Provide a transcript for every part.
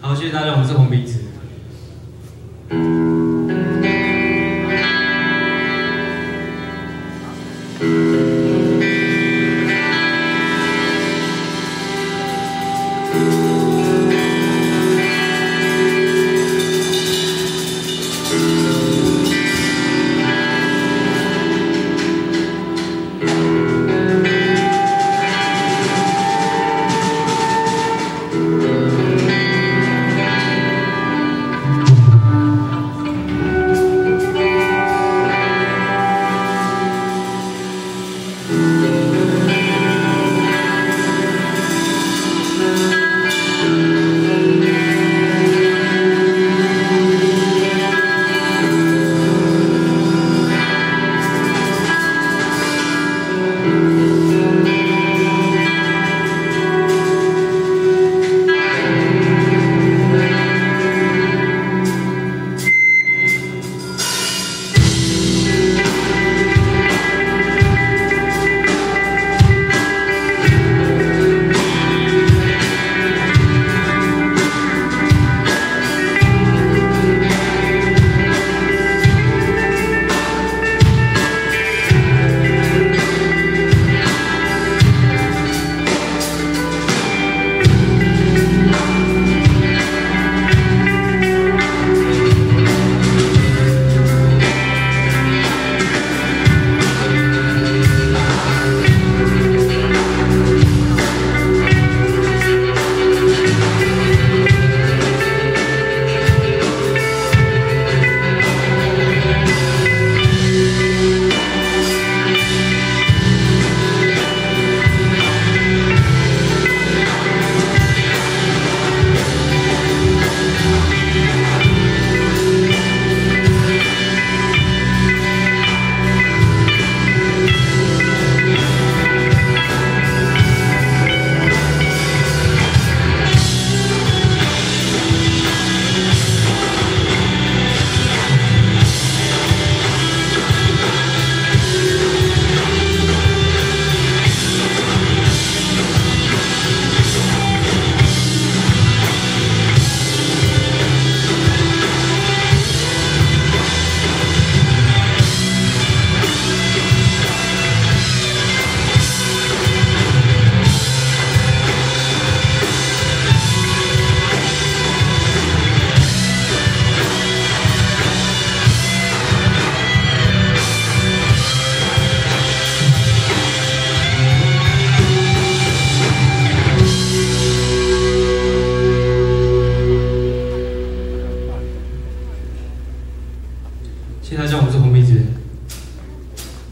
好谢谢大家我们是红鼻子。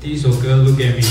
第一首歌《Look at Me》。